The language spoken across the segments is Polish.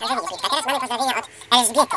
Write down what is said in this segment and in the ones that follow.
jeżeli jest literatura, mamy pozdrowienia od Elżbiety.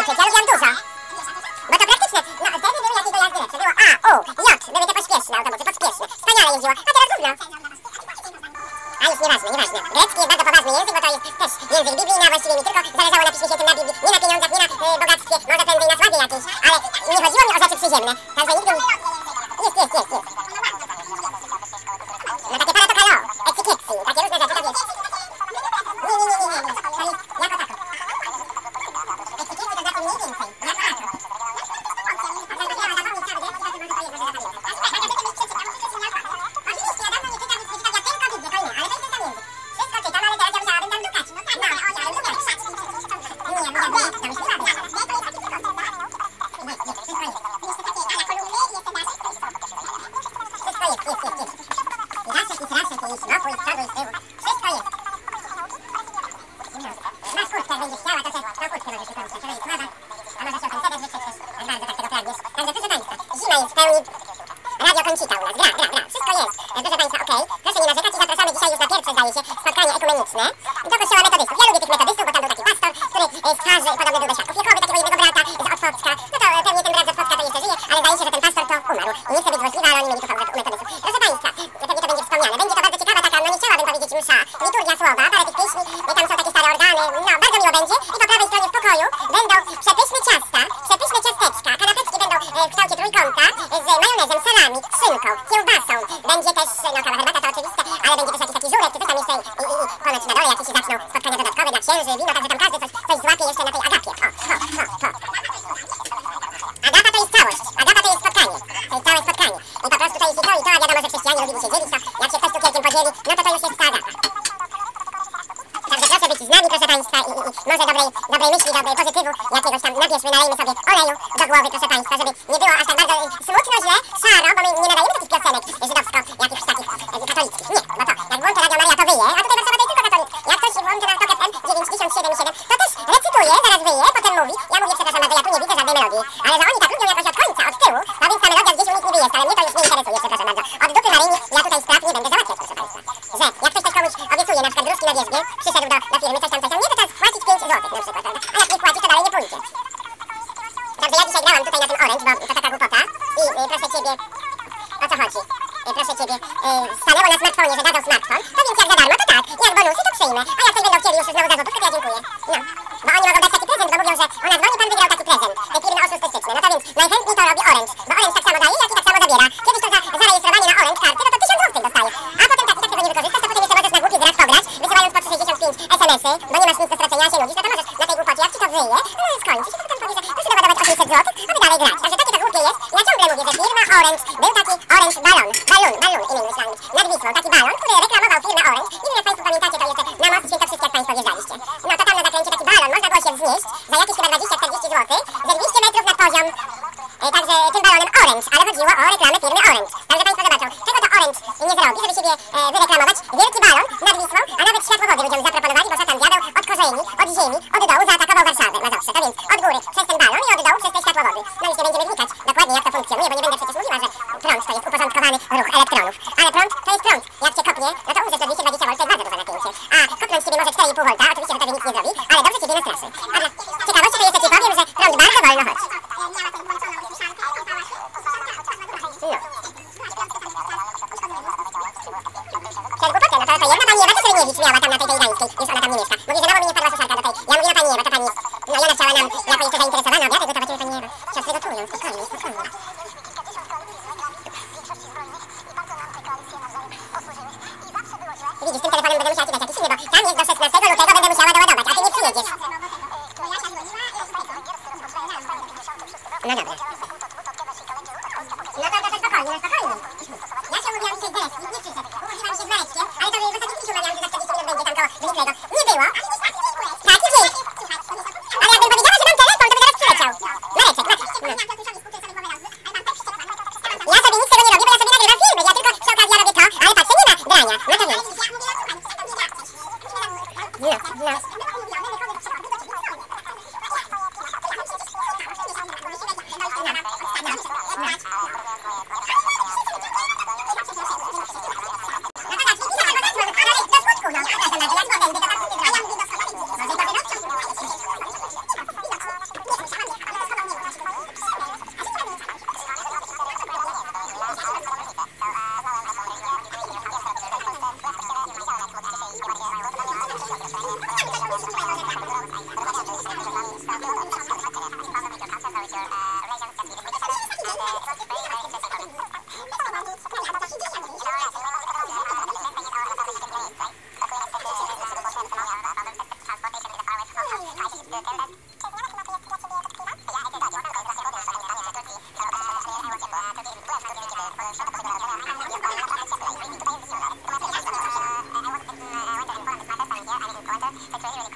uczyć, ja lubiłam dużo. Bo to praktyczne. No, wtedy były jakieś dojazdy lepsze. Było A, U, J, były te pośpieszne autobusy, podśpieszne. Wspaniale jeździło, a teraz gówno. A już nieważne, nieważne. Grecki jest bardzo poważny język, bo to jest też język biblijny, a właściwie mi tylko zależało na piśmie świętym na Biblii. Nie na pieniądzach, nie na y, bogactwie, może prędzej na sławie jakiejś. Ale nie chodziło mi o rzeczy przyziemne. Także nigdy mi odbywały się spotkania ekumeniczne do kościoła metodystów. Ja lubię tych metodystów, bo tam był taki pastor, który e, skaże podobny do świadków Jehowy, takiego jednego brata z Otwocka. No to e, pewnie ten brat z Otwocka to jeszcze żyje, ale zdaje się, że ten pastor to umarł. I nie chcę być złośliwa, ale oni mieli tu fałszywe u metodystów. Proszę Państwa, pewnie to będzie wspomniane. Będzie to bardzo ciekawa taka, no nie chciałabym powiedzieć msza, liturgia słowa, parę tych pieśni, tam są takie stare organy. No, bardzo miło będzie. I po prawej stronie w pokoju będą przepyszny ciało. no to to już jest stada. Także proszę być z nami, proszę Państwa, i, i, i może dobrej, dobrej myśli, dobrej pozytywu, jakiegoś да, да фига, мне так там, так там, мне как раз хватит 5 злотых. Orange Balon, balon, balon in English language, nad Wisłą, taki balon, który reklamował firma Orange. I wiem jak Państwo pamiętacie to jeszcze na most Świętokrzyskie jak Państwo wjeżdżaliście. No to tam na zakręcie taki balon, można było się wznieść za jakieś chyba 20-40 zł, ze 200 metrów nad poziom, e, także tym balonem Orange, ale chodziło o reklamę firmy Orange. Także Państwo zobaczą, czego to Orange nie zrobi, żeby siebie e, wyreklamować, wielki balon nad Wisłą, a nawet światłowody ludziom zaproponowali, bo szatan wiadał od korzeni, od ziemi, jakiś inny, bo tam jest do 16 lutego, będę musiała doładować, a ty nie przyjedziesz. 在前面。